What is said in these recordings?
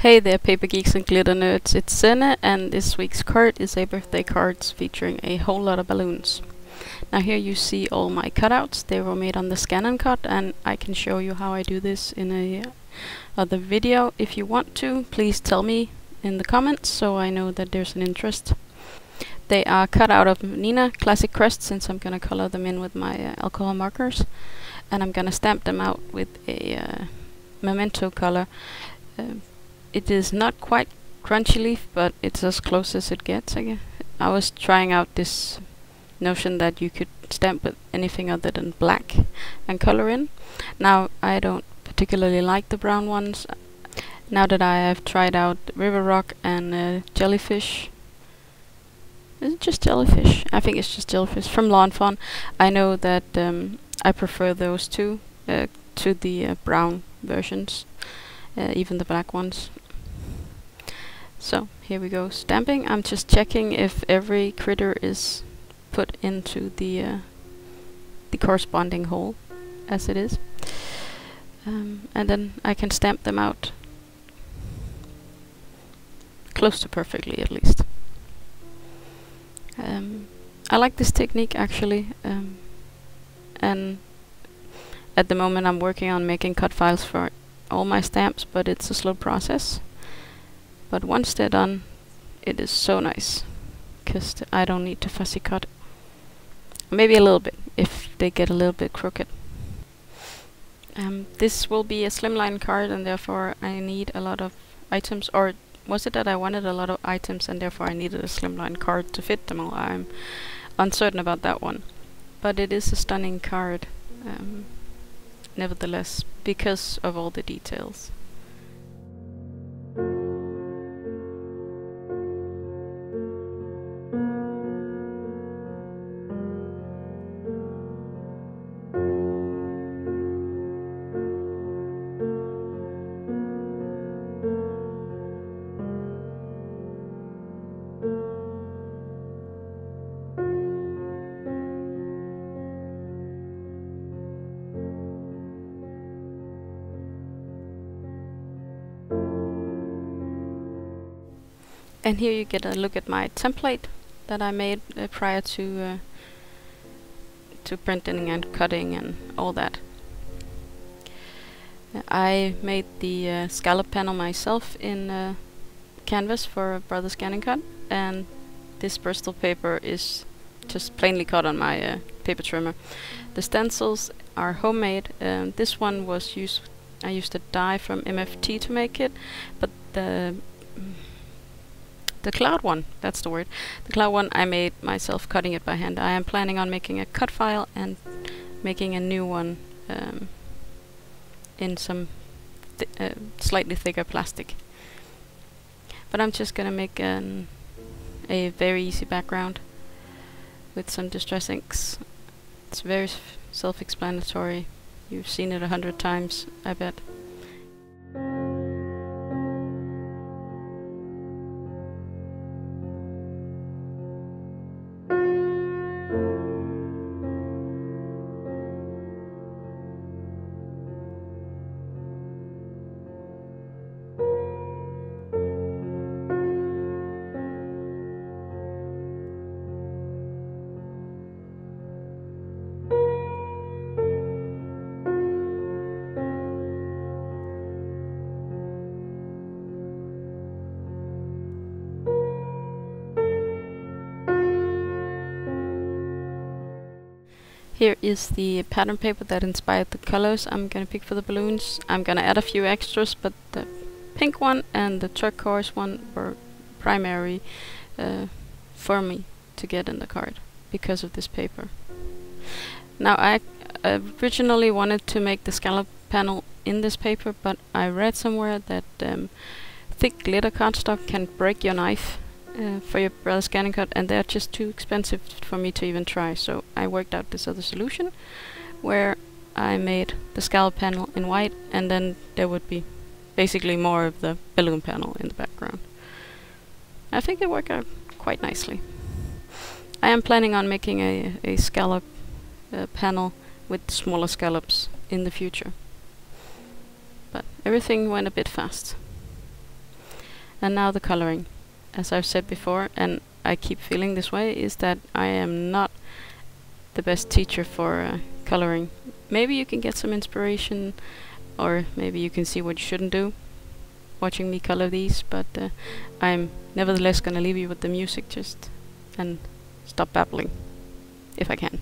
Hey there paper geeks and glitter nerds, it's Zenne and this week's card is a birthday cards featuring a whole lot of balloons. Now here you see all my cutouts, they were made on the and cut, and I can show you how I do this in a other video. If you want to, please tell me in the comments so I know that there's an interest. They are cut out of Neenah Classic Crest since I'm gonna color them in with my uh, alcohol markers and I'm gonna stamp them out with a uh, memento color. Uh, it is not quite crunchy leaf, but it's as close as it gets, I guess. I was trying out this notion that you could stamp with anything other than black and color in. Now, I don't particularly like the brown ones. Now that I have tried out River Rock and uh, Jellyfish, is it just Jellyfish? I think it's just Jellyfish from Lawn Fawn. I know that um, I prefer those two uh, to the uh, brown versions, uh, even the black ones. So here we go stamping. I'm just checking if every critter is put into the uh, the corresponding hole as it is. Um, and then I can stamp them out close to perfectly at least. Um, I like this technique actually um, and at the moment I'm working on making cut files for all my stamps but it's a slow process. But once they're done, it is so nice. Because I don't need to fussy cut. Maybe a little bit, if they get a little bit crooked. Um, this will be a slimline card and therefore I need a lot of items. Or was it that I wanted a lot of items and therefore I needed a slimline card to fit them all? I'm uncertain about that one. But it is a stunning card, um, nevertheless, because of all the details. And here you get a look at my template that I made uh, prior to uh, to printing and cutting and all that. I made the uh, scallop panel myself in uh, canvas for Brother Scan'n'Cut and this Bristol paper is just plainly cut on my uh, paper trimmer. The stencils are homemade. Um, this one was used, I used a die from MFT to make it, but the the cloud one, that's the word. The cloud one I made myself cutting it by hand. I am planning on making a cut file and making a new one um, in some uh, slightly thicker plastic. But I'm just gonna make an a very easy background with some distress inks. It's very self-explanatory. You've seen it a hundred times, I bet. Here is the pattern paper that inspired the colors I'm gonna pick for the balloons. I'm gonna add a few extras, but the pink one and the turquoise one were primary uh, for me to get in the card because of this paper. Now I originally wanted to make the scallop panel in this paper, but I read somewhere that um, thick glitter cardstock can break your knife uh, for your brother's scanning ScanNCut and they're just too expensive for me to even try so I worked out this other solution where I made the scallop panel in white and then there would be basically more of the balloon panel in the background. I think it worked out quite nicely. I am planning on making a, a scallop uh, panel with smaller scallops in the future. But everything went a bit fast. And now the coloring. As I've said before, and I keep feeling this way, is that I am not the best teacher for uh, coloring. Maybe you can get some inspiration, or maybe you can see what you shouldn't do watching me color these, but uh, I'm nevertheless gonna leave you with the music just and stop babbling if I can.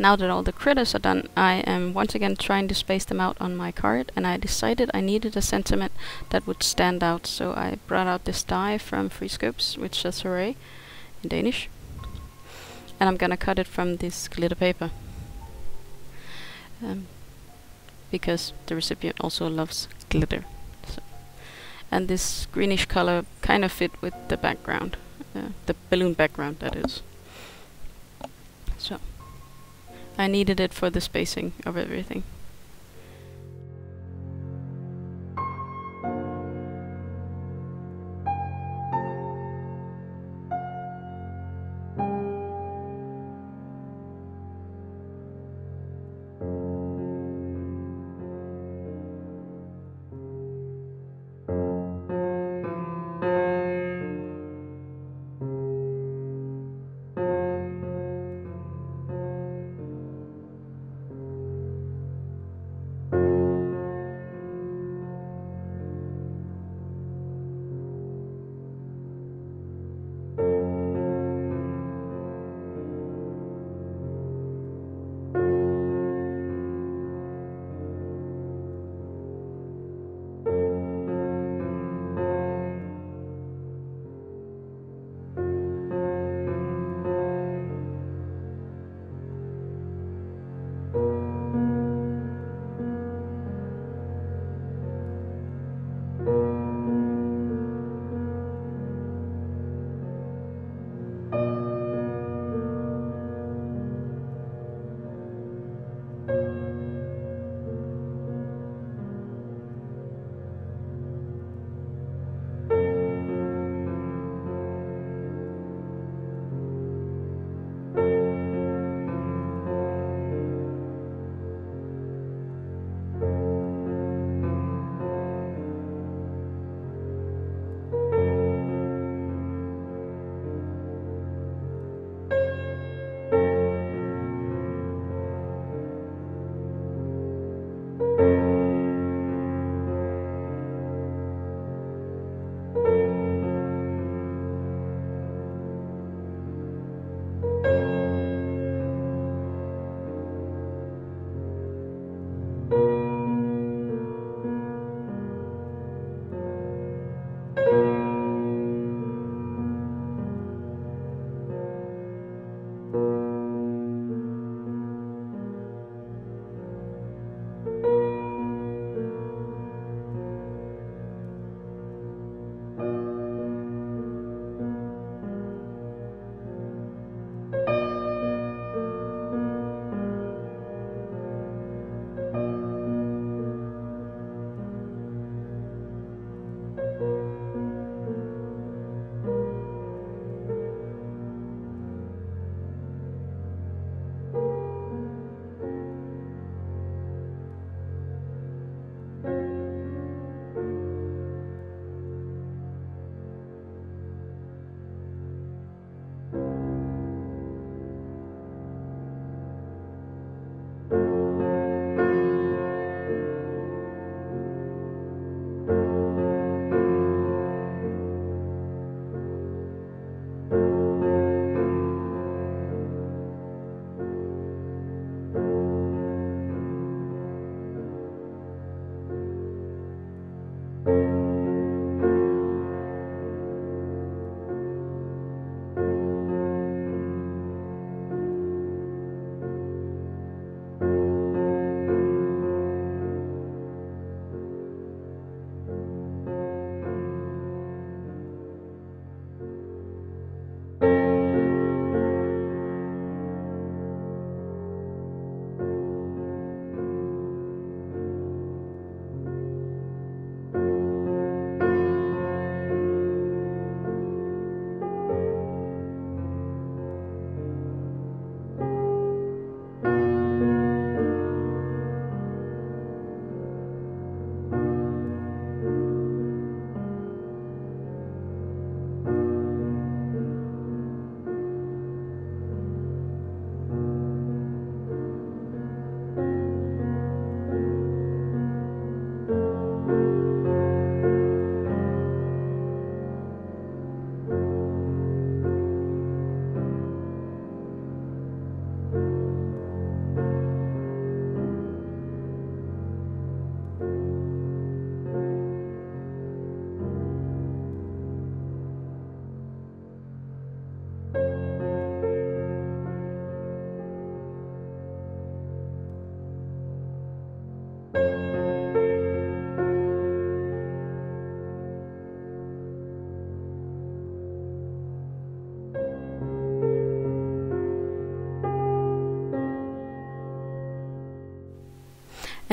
Now that all the critters are done, I am once again trying to space them out on my card, and I decided I needed a sentiment that would stand out, so I brought out this die from Three Scoops, which says hooray in Danish. And I'm gonna cut it from this glitter paper. Um, because the recipient also loves glitter. So. And this greenish color kind of fit with the background, uh, the balloon background that is. So. I needed it for the spacing of everything.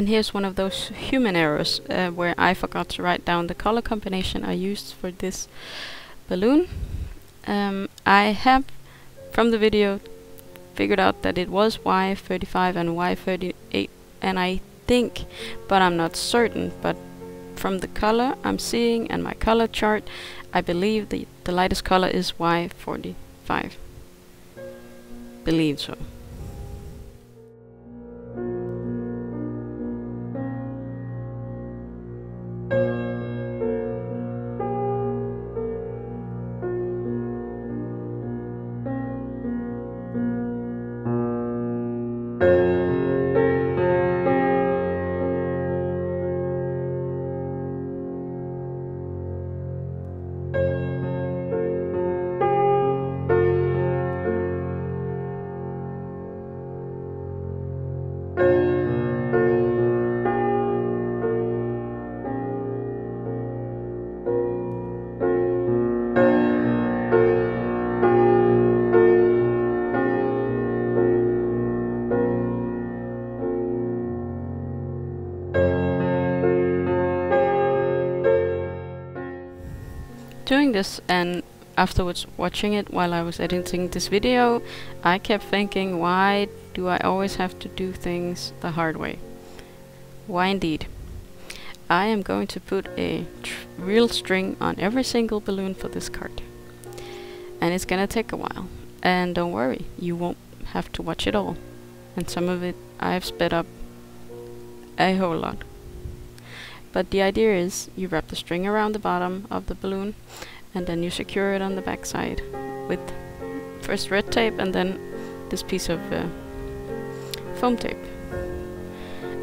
And here's one of those human errors uh, where I forgot to write down the color combination I used for this balloon. Um, I have, from the video, figured out that it was Y35 and Y38 and I think, but I'm not certain, but from the color I'm seeing and my color chart, I believe the, the lightest color is Y45. Believe so. This and afterwards watching it while I was editing this video, I kept thinking, why do I always have to do things the hard way? Why indeed? I am going to put a real string on every single balloon for this card. And it's gonna take a while. And don't worry, you won't have to watch it all. And some of it I've sped up a whole lot. But the idea is you wrap the string around the bottom of the balloon and then you secure it on the back side with first red tape and then this piece of uh, foam tape.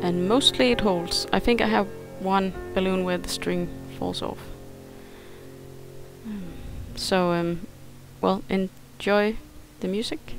And mostly it holds. I think I have one balloon where the string falls off. So, um, well, enjoy the music.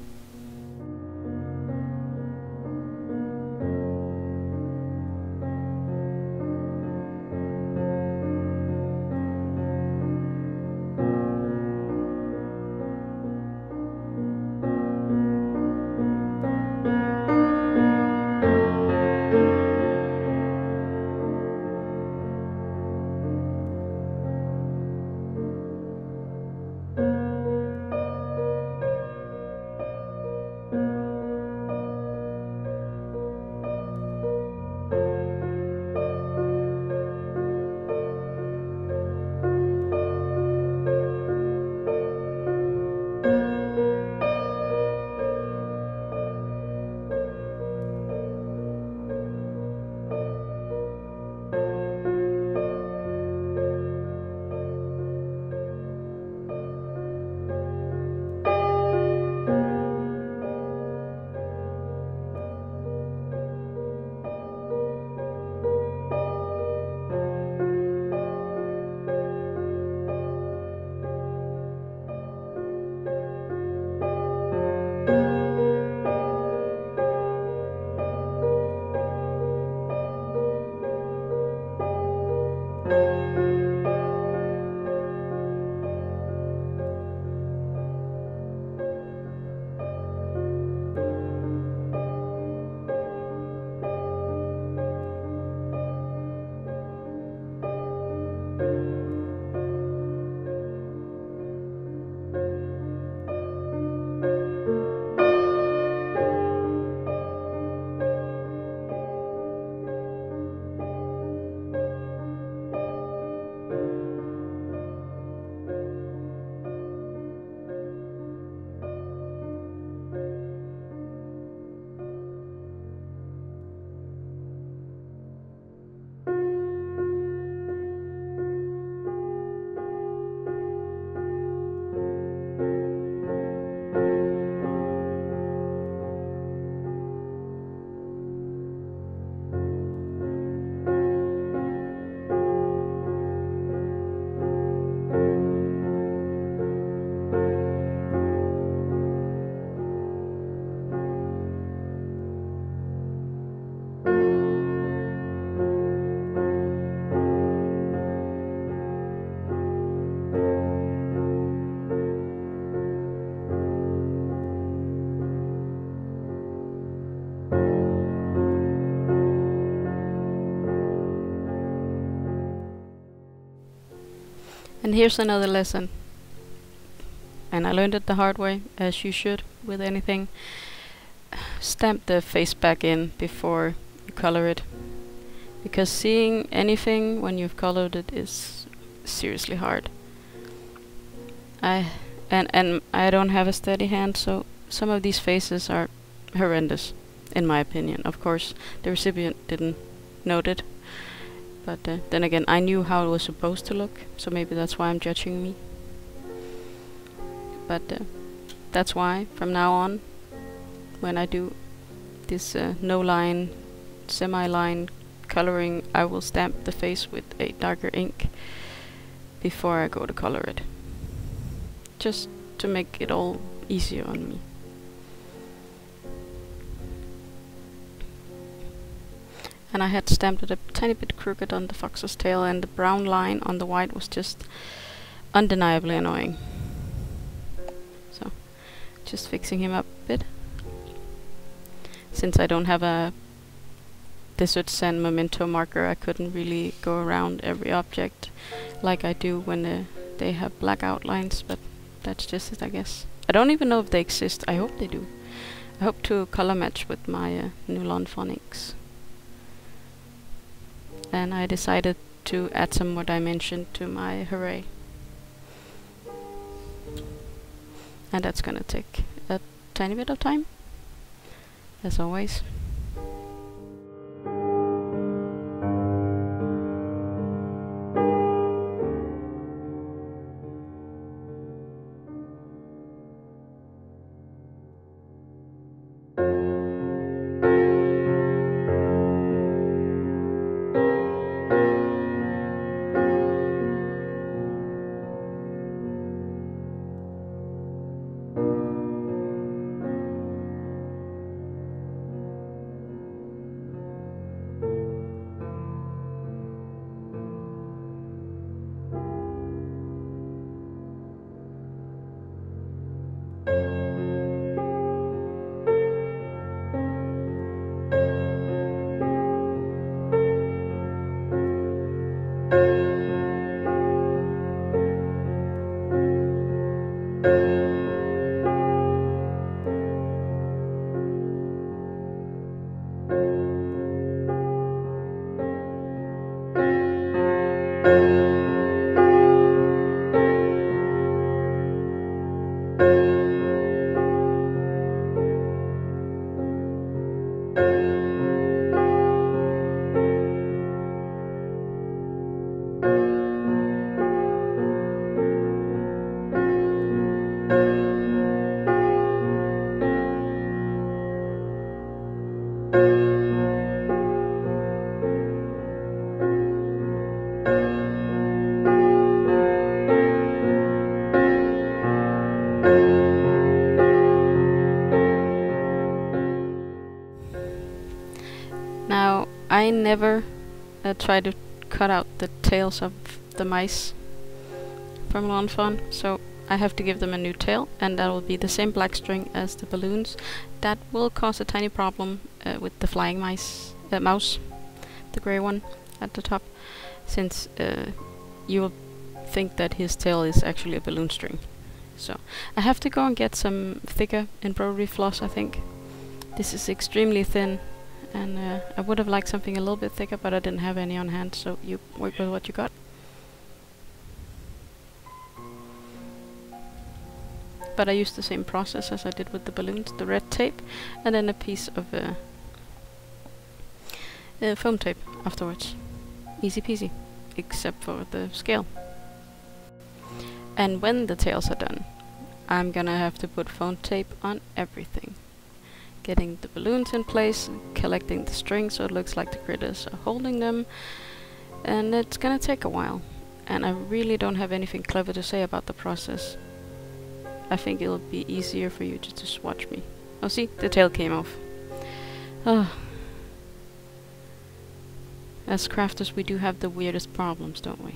And here's another lesson. And I learned it the hard way, as you should with anything. Stamp the face back in before you color it. Because seeing anything when you've colored it is seriously hard. I and and I don't have a steady hand, so some of these faces are horrendous, in my opinion. Of course, the recipient didn't note it, but uh, then again, I knew how it was supposed to look, so maybe that's why I'm judging me. But uh, that's why, from now on, when I do this uh, no line, semi-line coloring, I will stamp the face with a darker ink before I go to color it. Just to make it all easier on me. And I had stamped it a tiny bit crooked on the fox's tail and the brown line on the white was just undeniably annoying. So, just fixing him up a bit. Since I don't have a Desert Sand memento marker, I couldn't really go around every object like I do when uh, they have black outlines, but that's just it, I guess. I don't even know if they exist. I hope they do. I hope to color match with my uh, Nulon Phonics and I decided to add some more dimension to my hooray. And that's gonna take a tiny bit of time, as always. I never uh, try to cut out the tails of the mice from Lawn Fawn, so I have to give them a new tail, and that will be the same black string as the balloons. That will cause a tiny problem uh, with the flying mice, uh, mouse, the grey one at the top, since uh, you will think that his tail is actually a balloon string. So I have to go and get some thicker embroidery floss, I think. This is extremely thin and uh, I would have liked something a little bit thicker, but I didn't have any on hand, so you work with what you got. But I used the same process as I did with the balloons, the red tape, and then a piece of uh, uh, foam tape afterwards. Easy peasy, except for the scale. And when the tails are done, I'm gonna have to put foam tape on everything getting the balloons in place, collecting the strings so it looks like the critters are uh, holding them, and it's gonna take a while. And I really don't have anything clever to say about the process. I think it'll be easier for you to just watch me. Oh see, the tail came off. Oh. As crafters we do have the weirdest problems, don't we?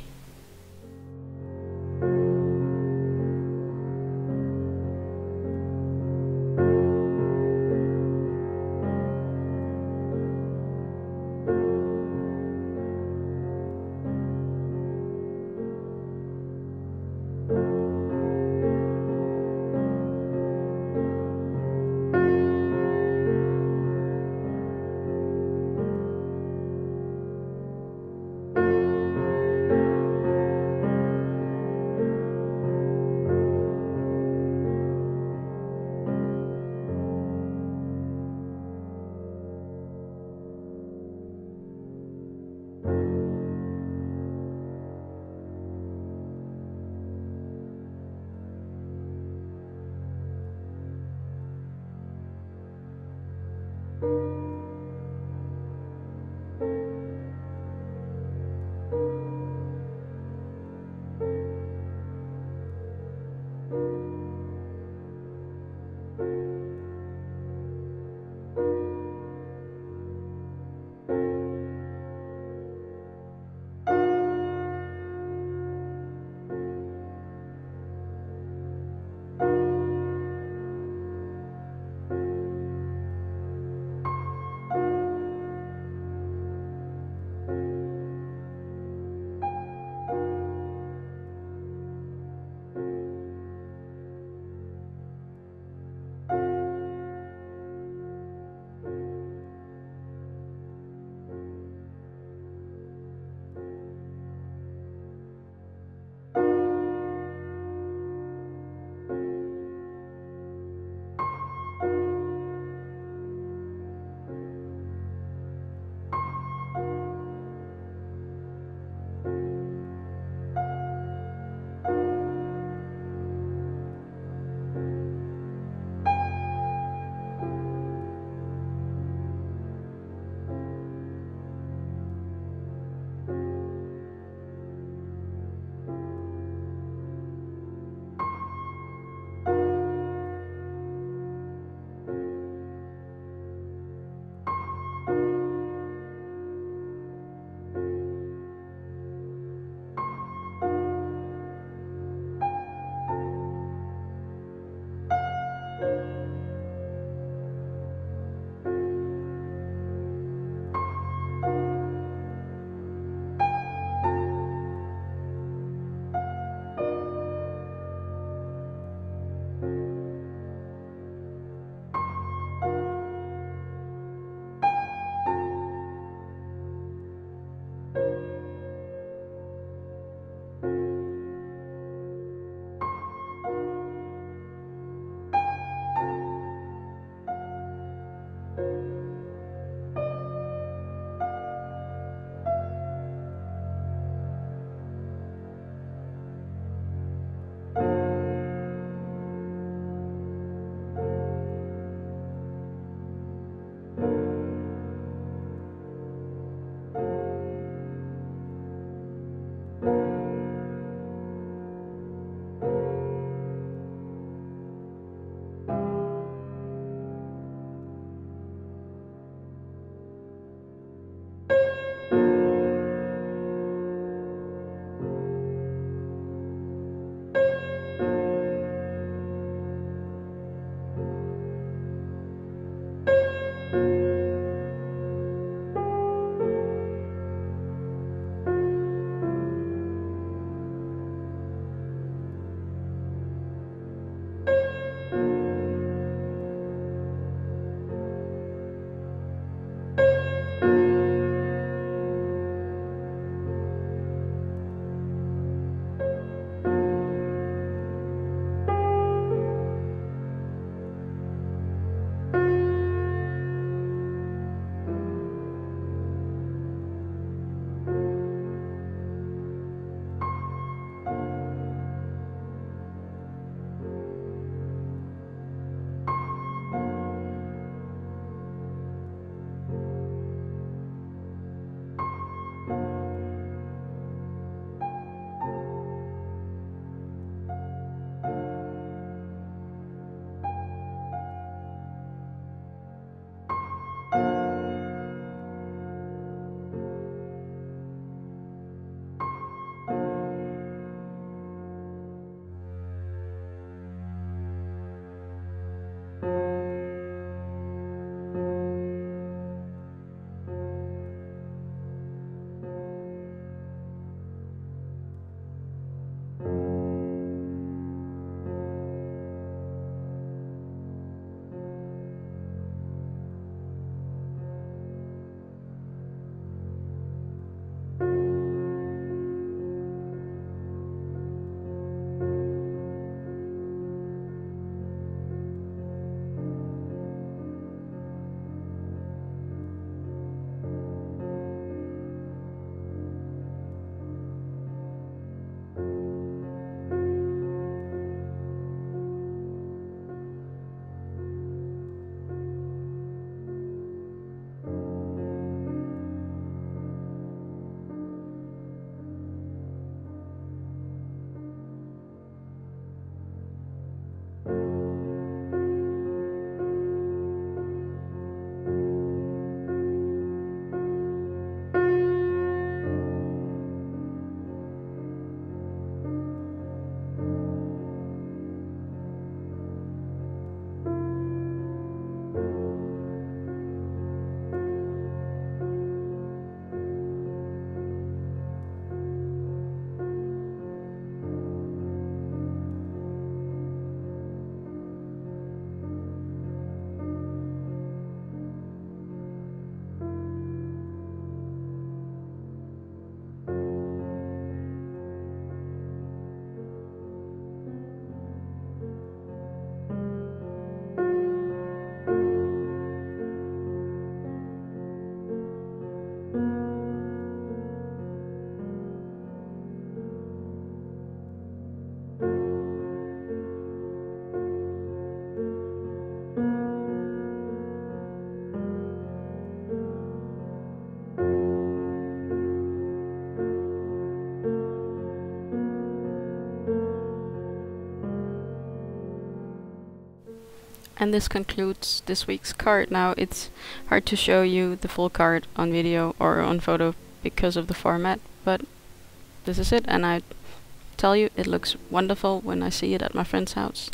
And this concludes this week's card. Now it's hard to show you the full card on video or on photo because of the format, but this is it and I tell you it looks wonderful when I see it at my friend's house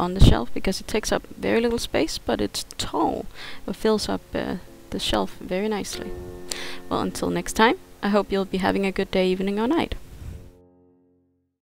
on the shelf because it takes up very little space but it's tall. It fills up uh, the shelf very nicely. Well until next time, I hope you'll be having a good day, evening or night.